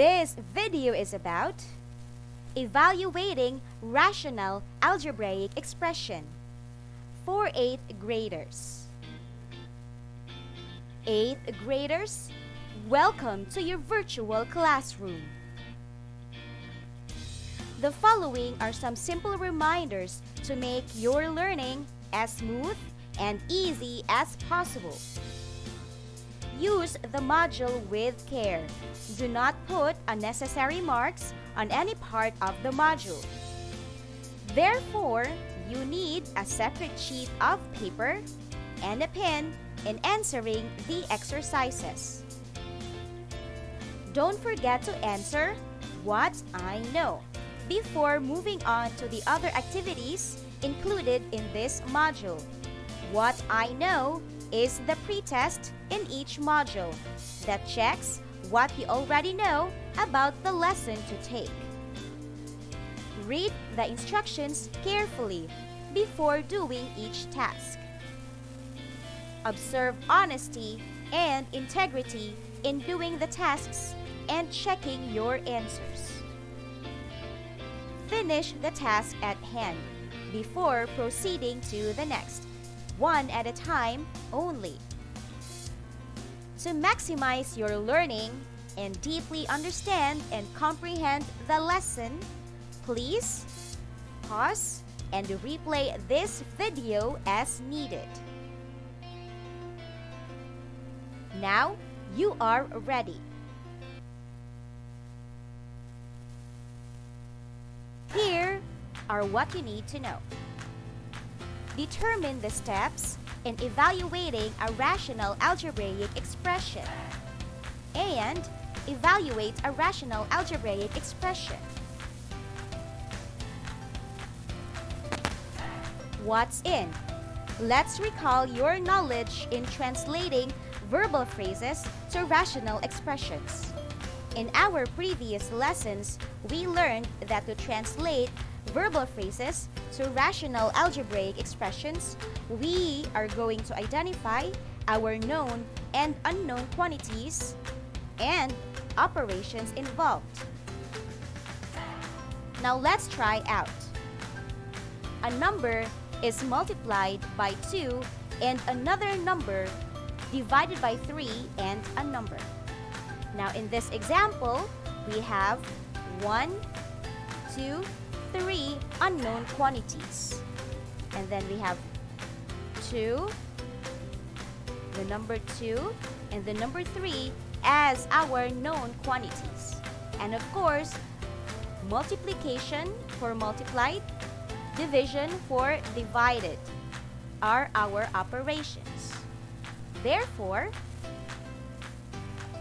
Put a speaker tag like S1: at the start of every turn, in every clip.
S1: This video is about evaluating rational algebraic expression for 8th graders. 8th graders, welcome to your virtual classroom. The following are some simple reminders to make your learning as smooth and easy as possible. Use the module with care. Do not put unnecessary marks on any part of the module. Therefore, you need a separate sheet of paper and a pen in answering the exercises. Don't forget to answer what I know before moving on to the other activities included in this module. What I know is the pretest in each module that checks what you already know about the lesson to take. Read the instructions carefully before doing each task. Observe honesty and integrity in doing the tasks and checking your answers. Finish the task at hand before proceeding to the next one at a time only. To maximize your learning and deeply understand and comprehend the lesson, please pause and replay this video as needed. Now you are ready. Here are what you need to know. Determine the steps in evaluating a rational algebraic expression. And evaluate a rational algebraic expression. What's in? Let's recall your knowledge in translating verbal phrases to rational expressions. In our previous lessons, we learned that to translate verbal phrases to rational algebraic expressions, we are going to identify our known and unknown quantities and operations involved. Now let's try out. A number is multiplied by 2 and another number divided by 3 and a number. Now in this example, we have 1, 2, three unknown quantities. And then we have 2, the number 2, and the number 3 as our known quantities. And of course, multiplication for multiplied, division for divided are our operations. Therefore,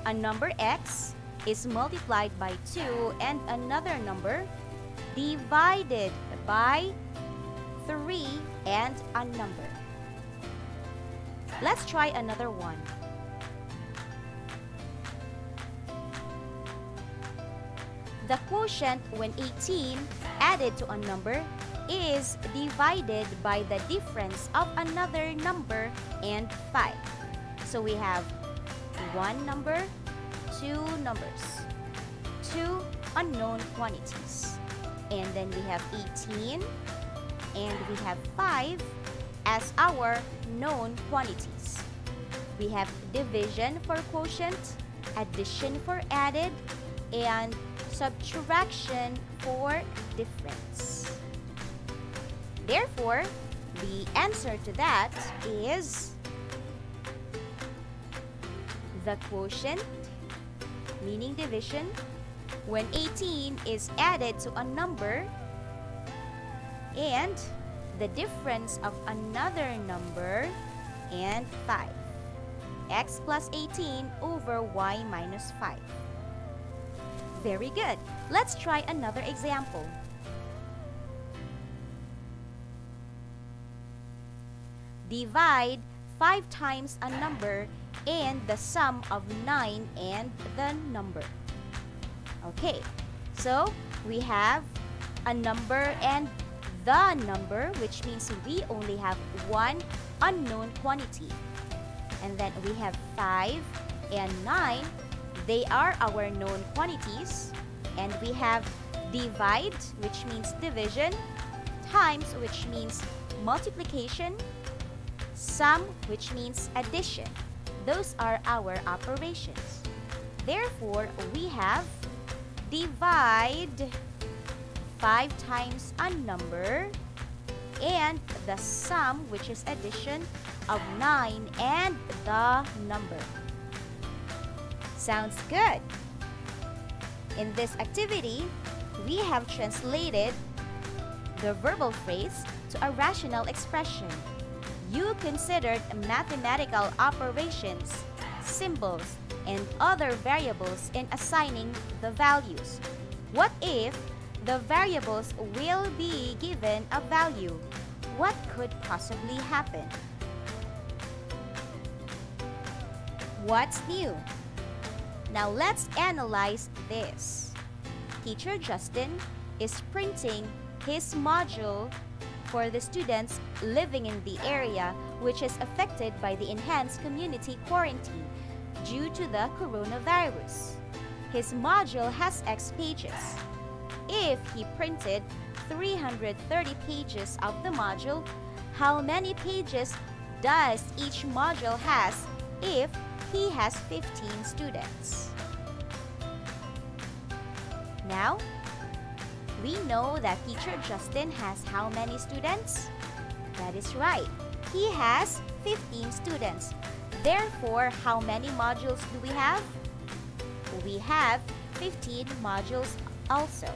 S1: a number x is multiplied by 2 and another number divided by 3 and a number. Let's try another one. The quotient when 18 added to a number is divided by the difference of another number and 5. So we have one number, two numbers, two unknown quantities. And then we have 18 and we have 5 as our known quantities. We have division for quotient, addition for added, and subtraction for difference. Therefore, the answer to that is the quotient, meaning division, when 18 is added to a number and the difference of another number and 5. x plus 18 over y minus 5. Very good. Let's try another example. Divide 5 times a number and the sum of 9 and the number. Okay, so we have a number and the number, which means we only have one unknown quantity. And then we have 5 and 9, They are our known quantities. And we have divide, which means division, times, which means multiplication, sum, which means addition. Those are our operations. Therefore, we have divide 5 times a number and the sum, which is addition of 9 and the number. Sounds good. In this activity, we have translated the verbal phrase to a rational expression. You considered mathematical operations, symbols, and other variables in assigning the values. What if the variables will be given a value? What could possibly happen? What's new? Now let's analyze this. Teacher Justin is printing his module for the students living in the area which is affected by the enhanced community quarantine due to the coronavirus. His module has X pages. If he printed 330 pages of the module, how many pages does each module has if he has 15 students? Now, we know that teacher Justin has how many students? That is right. He has 15 students. Therefore, how many modules do we have? We have 15 modules also.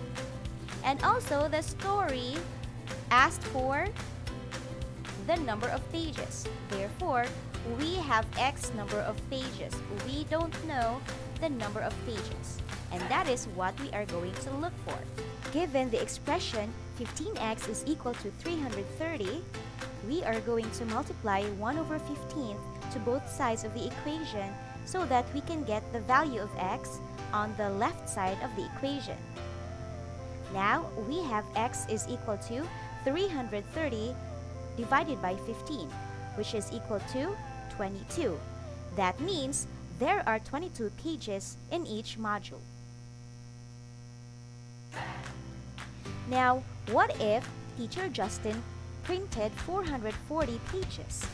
S1: And also the story asked for the number of pages. Therefore, we have X number of pages. We don't know the number of pages. And that is what we are going to look for. Given the expression 15x is equal to 330, we are going to multiply 1 over 15 to both sides of the equation so that we can get the value of x on the left side of the equation. Now, we have x is equal to 330 divided by 15, which is equal to 22. That means there are 22 pages in each module. Now, what if Teacher Justin printed 440 pages?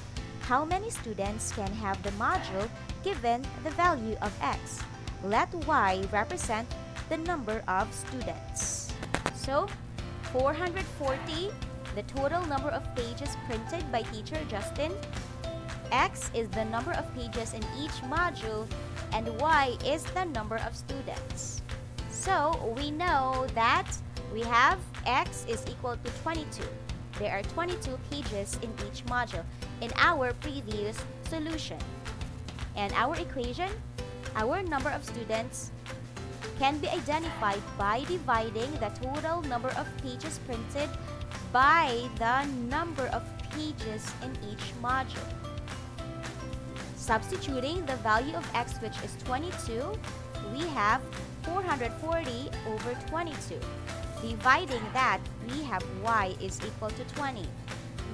S1: How many students can have the module given the value of x? Let y represent the number of students. So, 440, the total number of pages printed by Teacher Justin. X is the number of pages in each module and Y is the number of students. So, we know that we have x is equal to 22. There are 22 pages in each module in our previous solution. And our equation, our number of students can be identified by dividing the total number of pages printed by the number of pages in each module. Substituting the value of x which is 22, we have 440 over 22. Dividing that, we have y is equal to 20.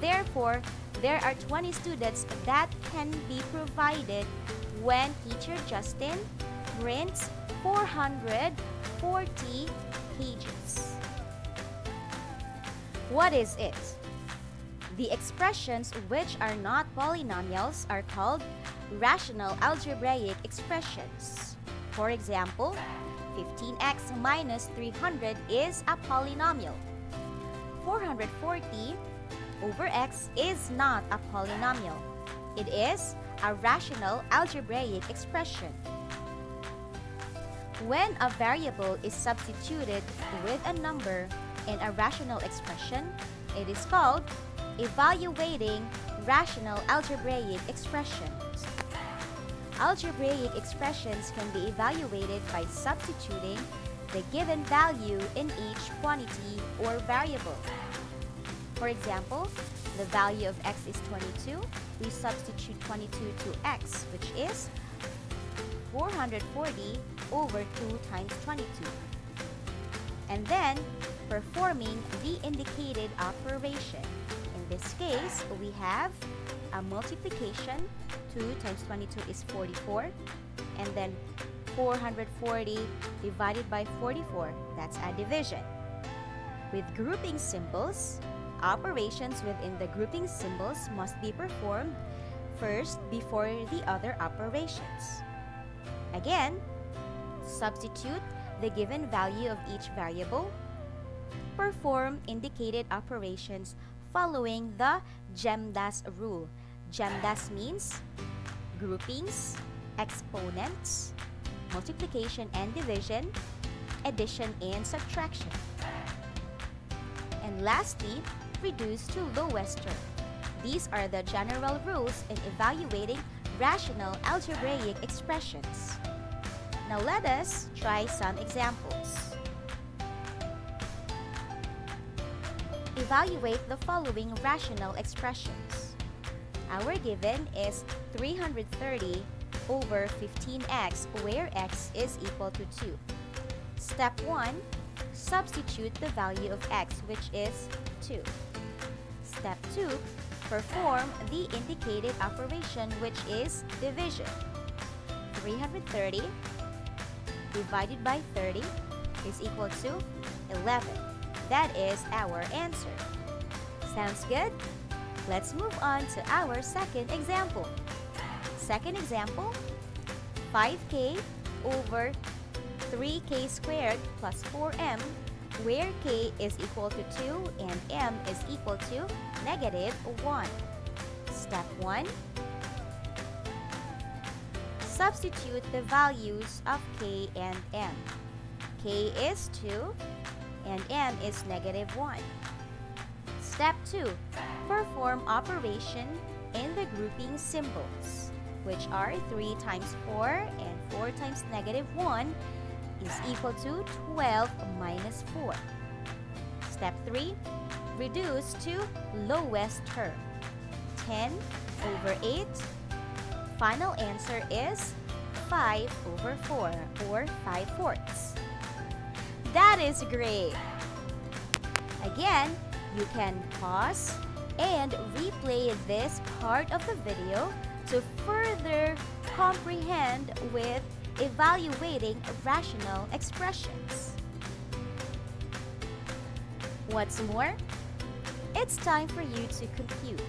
S1: Therefore, there are 20 students that can be provided when teacher Justin prints 440 pages. What is it? The expressions which are not polynomials are called rational algebraic expressions. For example, 15x minus 300 is a polynomial. 440 over x is not a polynomial. It is a rational algebraic expression. When a variable is substituted with a number in a rational expression, it is called evaluating rational algebraic expressions. Algebraic expressions can be evaluated by substituting the given value in each quantity or variable. For example, the value of x is 22. We substitute 22 to x, which is 440 over 2 times 22. And then, performing the indicated operation. In this case, we have a multiplication 2 times 22 is 44 and then 440 divided by 44. That's a division. With grouping symbols, operations within the grouping symbols must be performed first before the other operations. Again, substitute the given value of each variable, perform indicated operations following the GEMDAS rule. GEMDAS means groupings, exponents, multiplication and division, addition and subtraction. And lastly, reduce to lowest term. These are the general rules in evaluating rational algebraic expressions. Now let us try some examples. Evaluate the following rational expressions. Our given is 330 over 15x where x is equal to 2. Step 1. Substitute the value of x which is 2. Step 2. Perform the indicated operation which is division. 330 divided by 30 is equal to 11. That is our answer. Sounds good? Let's move on to our second example. Second example, 5k over 3k squared plus 4m where k is equal to 2 and m is equal to negative 1. Step 1. Substitute the values of k and m. k is 2 and m is negative 1. Step 2. Perform operation in the grouping symbols, which are 3 times 4 and 4 times negative 1 is equal to 12 minus 4. Step 3. Reduce to lowest term. 10 over 8. Final answer is 5 over 4 or 5 fourths. That is great! Again, you can pause and replay this part of the video to further comprehend with evaluating rational expressions. What's more, it's time for you to compute.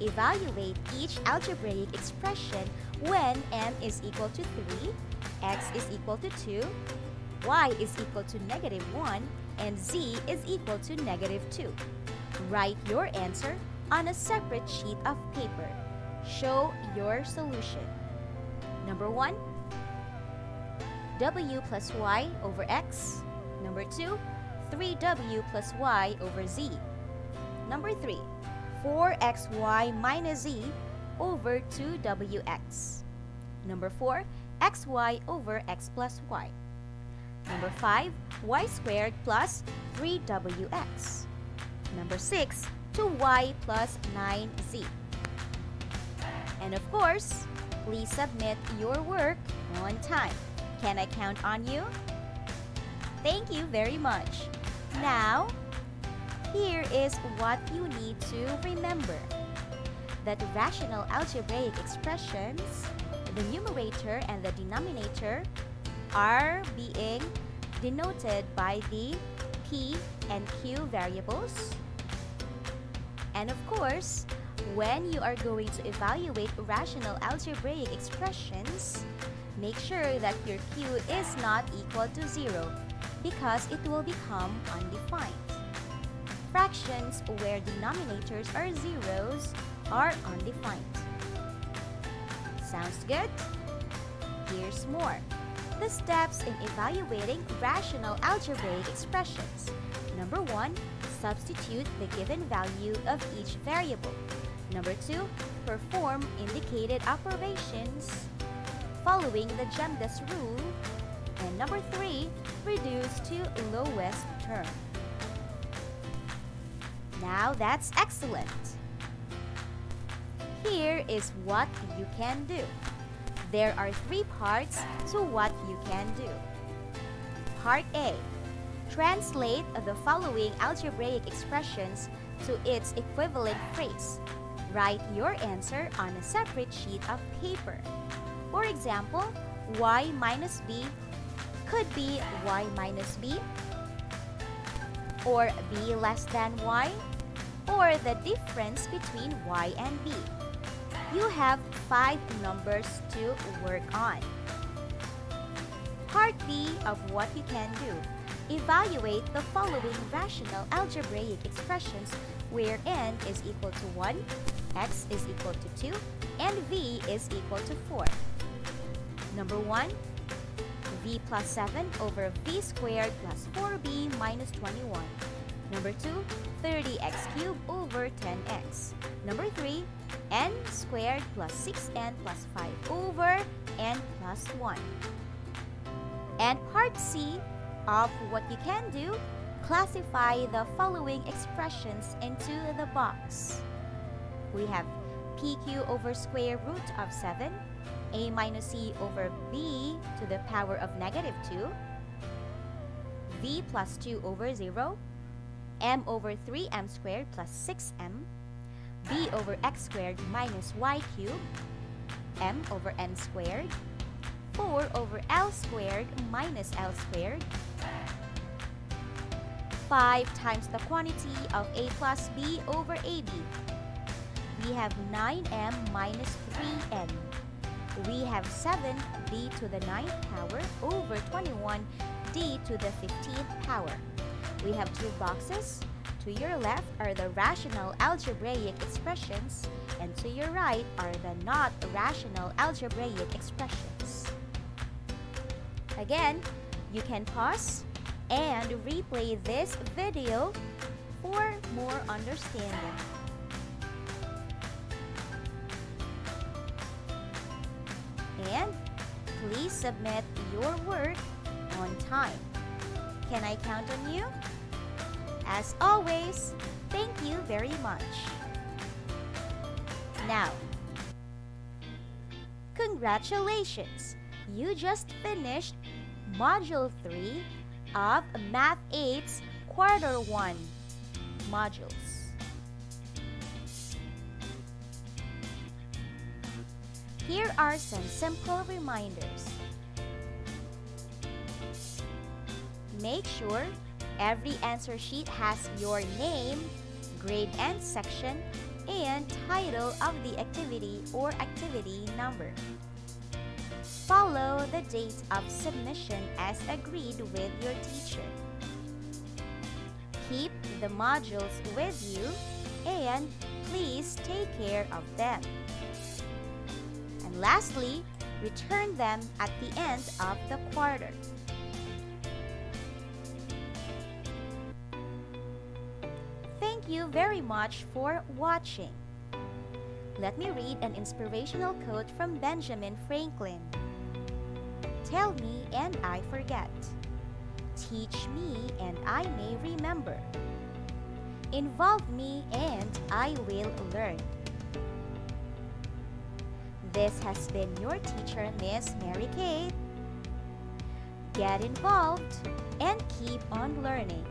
S1: Evaluate each algebraic expression when m is equal to 3, x is equal to 2, y is equal to negative 1, and z is equal to negative 2. Write your answer on a separate sheet of paper. Show your solution. Number 1, w plus y over x. Number 2, 3w plus y over z. Number 3, 4xy minus z over 2wx. Number 4, xy over x plus y. Number 5, y squared plus 3wx. Number 6, to y plus 9z. And of course, please submit your work on time. Can I count on you? Thank you very much. Now, here is what you need to remember. That rational algebraic expressions, the numerator and the denominator, are being denoted by the p and q variables. And of course, when you are going to evaluate rational algebraic expressions, make sure that your q is not equal to 0 because it will become undefined. Fractions where denominators are zeros are undefined. Sounds good? Here's more. The steps in evaluating rational algebraic expressions. Number 1. Substitute the given value of each variable. Number 2. Perform indicated operations following the GEMDAS rule. And number 3. Reduce to lowest term. Now that's excellent. Here is what you can do. There are three parts to what you can do. Part A. Translate the following algebraic expressions to its equivalent phrase. Write your answer on a separate sheet of paper. For example, y minus b could be y minus b, or b less than y, or the difference between y and b. You have five numbers to work on. Part B of what you can do. Evaluate the following rational algebraic expressions where n is equal to 1, x is equal to 2, and v is equal to 4. Number 1, v plus 7 over v squared plus 4b minus 21. Number 2, 30x cubed over 10x. Number 3, n squared plus 6n plus 5 over n plus 1. And part C of what you can do, classify the following expressions into the box. We have pq over square root of 7, a minus c over b to the power of negative 2, v plus 2 over 0, m over 3m squared plus 6m, b over x squared minus y cubed, m over n squared, 4 over l squared minus l squared, 5 times the quantity of a plus b over ab. We have 9m minus 3n. We have 7d to the 9th power over 21d to the 15th power. We have two boxes. To your left are the rational algebraic expressions, and to your right are the not rational algebraic expressions. Again, you can pause and replay this video for more understanding. And please submit your work on time. Can I count on you? As always, thank you very much. Now, congratulations! You just finished Module 3 of Math 8's Quarter 1 modules. Here are some simple reminders. Make sure every answer sheet has your name, grade and section, and title of the activity or activity number. Follow the date of submission as agreed with your teacher. Keep the modules with you and please take care of them. And lastly, return them at the end of the quarter. Thank you very much for watching. Let me read an inspirational quote from Benjamin Franklin. Tell me and I forget. Teach me and I may remember. Involve me and I will learn. This has been your teacher, Miss Mary Cate. Get involved and keep on learning.